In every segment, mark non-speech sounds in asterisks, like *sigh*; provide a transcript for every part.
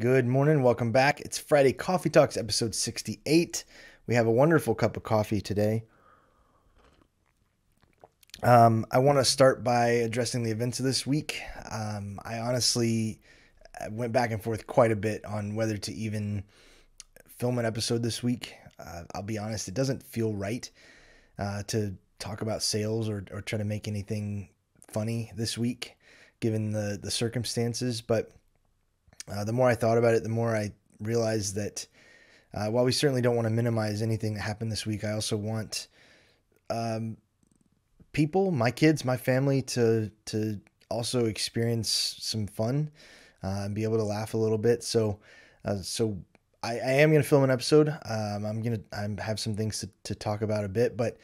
Good morning. Welcome back. It's Friday Coffee Talks, episode 68. We have a wonderful cup of coffee today. Um, I want to start by addressing the events of this week. Um, I honestly went back and forth quite a bit on whether to even film an episode this week. Uh, I'll be honest, it doesn't feel right uh, to talk about sales or, or try to make anything funny this week, given the, the circumstances. But uh, the more I thought about it, the more I realized that uh, while we certainly don't want to minimize anything that happened this week, I also want um, people, my kids, my family, to to also experience some fun uh, and be able to laugh a little bit. So, uh, so I, I am going to film an episode. Um, I'm going to I have some things to, to talk about a bit, but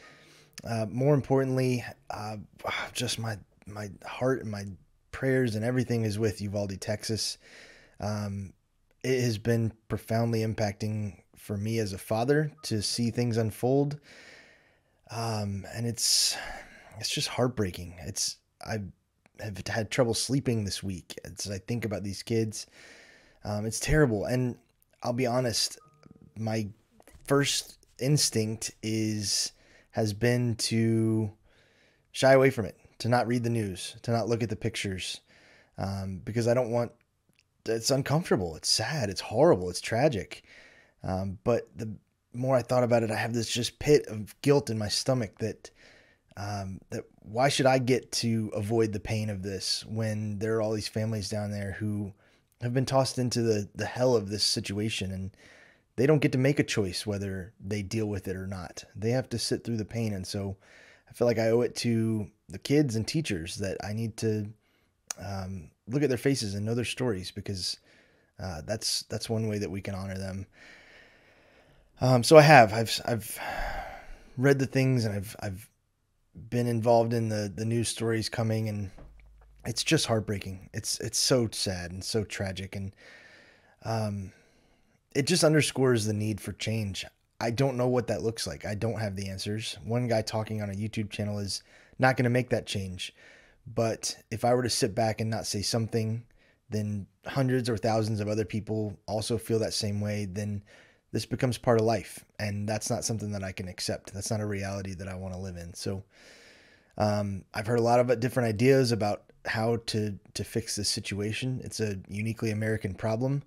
uh, more importantly, uh, *sighs* just my my heart and my prayers and everything is with Uvalde, Texas. Um, it has been profoundly impacting for me as a father to see things unfold. Um, and it's it's just heartbreaking. It's I have had trouble sleeping this week as I think about these kids. Um, it's terrible, and I'll be honest. My first instinct is has been to shy away from it, to not read the news, to not look at the pictures, um, because I don't want. It's uncomfortable. It's sad. It's horrible. It's tragic. Um, but the more I thought about it, I have this just pit of guilt in my stomach that um, that why should I get to avoid the pain of this when there are all these families down there who have been tossed into the the hell of this situation and they don't get to make a choice whether they deal with it or not. They have to sit through the pain. And so I feel like I owe it to the kids and teachers that I need to um, look at their faces and know their stories because uh, that's that's one way that we can honor them. Um, so I have I've I've read the things and I've I've been involved in the the news stories coming and it's just heartbreaking. It's it's so sad and so tragic and um it just underscores the need for change. I don't know what that looks like. I don't have the answers. One guy talking on a YouTube channel is not going to make that change. But if I were to sit back and not say something, then hundreds or thousands of other people also feel that same way, then this becomes part of life. And that's not something that I can accept. That's not a reality that I want to live in. So um, I've heard a lot of different ideas about how to, to fix this situation. It's a uniquely American problem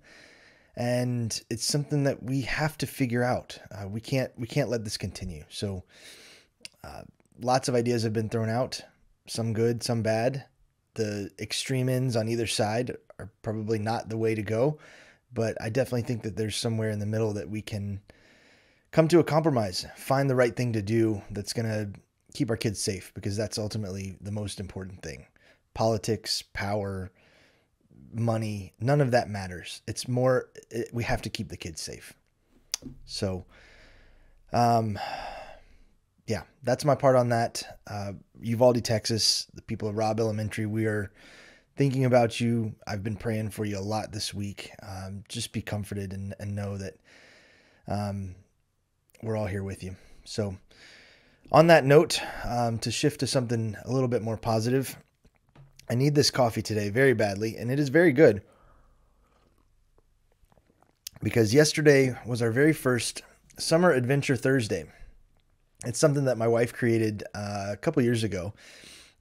and it's something that we have to figure out. Uh, we can't we can't let this continue. So, uh, lots of ideas have been thrown out, some good, some bad. The extreme ends on either side are probably not the way to go, but I definitely think that there's somewhere in the middle that we can come to a compromise, find the right thing to do that's going to keep our kids safe because that's ultimately the most important thing. Politics, power, money, none of that matters. It's more it, we have to keep the kids safe. So, um, yeah, that's my part on that. Uh, Uvalde, Texas, the people of Robb Elementary, we are thinking about you. I've been praying for you a lot this week. Um, just be comforted and, and know that um, we're all here with you. So, on that note, um, to shift to something a little bit more positive, I need this coffee today very badly, and it is very good. Because yesterday was our very first Summer Adventure Thursday. It's something that my wife created uh, a couple years ago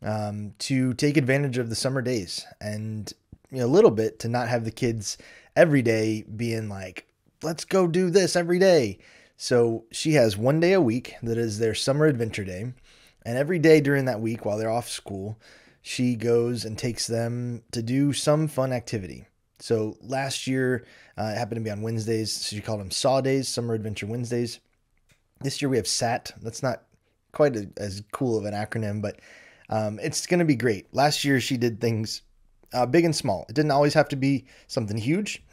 um, to take advantage of the summer days and you know, a little bit to not have the kids every day being like, let's go do this every day. So she has one day a week that is their summer adventure day. And every day during that week while they're off school, she goes and takes them to do some fun activity. So last year, uh, it happened to be on Wednesdays. So she called them Saw Days, Summer Adventure Wednesdays. This year we have SAT. That's not quite a, as cool of an acronym, but um, it's going to be great. Last year she did things uh, big and small. It didn't always have to be something huge.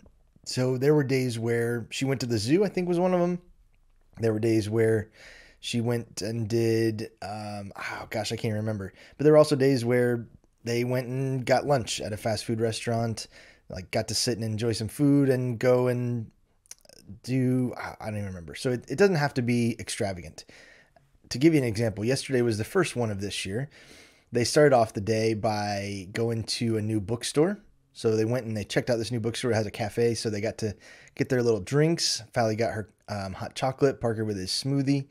So there were days where she went to the zoo, I think was one of them. There were days where she went and did um, oh gosh i can't remember but there were also days where they went and got lunch at a fast food restaurant like got to sit and enjoy some food and go and do i don't even remember so it, it doesn't have to be extravagant to give you an example yesterday was the first one of this year they started off the day by going to a new bookstore So they went and they checked out this new bookstore. It has a cafe, so they got to get their little drinks. Fally got her um, hot chocolate, Parker with his smoothie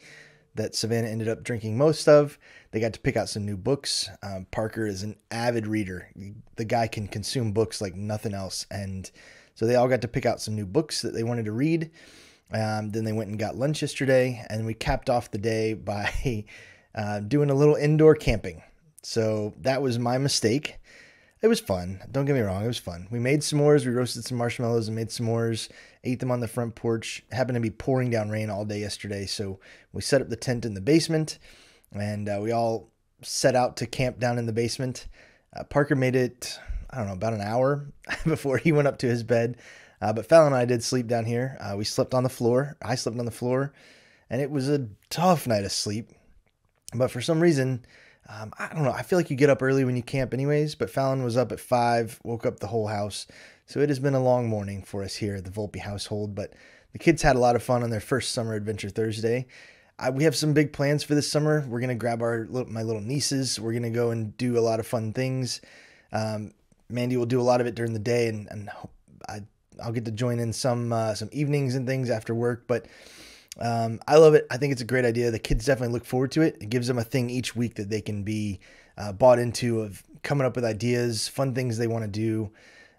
that Savannah ended up drinking most of. They got to pick out some new books. Um, Parker is an avid reader. The guy can consume books like nothing else. And so they all got to pick out some new books that they wanted to read. Um, then they went and got lunch yesterday, and we capped off the day *laughs* by uh, doing a little indoor camping. So that was my mistake it was fun. Don't get me wrong, it was fun. We made s'mores, we roasted some marshmallows and made s'mores, ate them on the front porch. Happened to be pouring down rain all day yesterday, so we set up the tent in the basement and uh, we all set out to camp down in the basement. Uh, Parker made it, I don't know, about an hour *laughs* before he went up to his bed. Uh, but Fallon and I did sleep down here. Uh, we slept on the floor. I slept on the floor, and it was a tough night of sleep. But for some reason, um, I don't know. I feel like you get up early when you camp, anyways. But Fallon was up at five, woke up the whole house. So it has been a long morning for us here at the Volpe household. But the kids had a lot of fun on their first summer adventure Thursday. I, we have some big plans for this summer. We're gonna grab our my little nieces. We're gonna go and do a lot of fun things. Um, Mandy will do a lot of it during the day, and, and I I'll get to join in some uh, some evenings and things after work. But um, I love it. I think it's a great idea. The kids definitely look forward to it. It gives them a thing each week that they can be uh, bought into of coming up with ideas, fun things they want to do,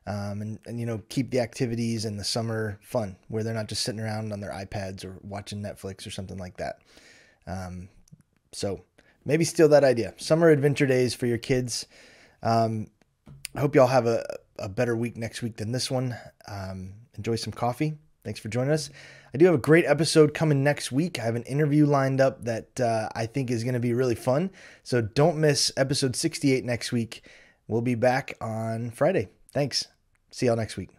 um, and, and, you know, keep the activities in the summer fun where they're not just sitting around on their iPads or watching Netflix or something like that. Um, so maybe steal that idea. Summer adventure days for your kids. Um, I hope y'all have a, a better week next week than this one. Um, enjoy some coffee. Thanks for joining us. I do have a great episode coming next week. I have an interview lined up that uh, I think is going to be really fun. So don't miss episode 68 next week. We'll be back on Friday. Thanks. See y'all next week.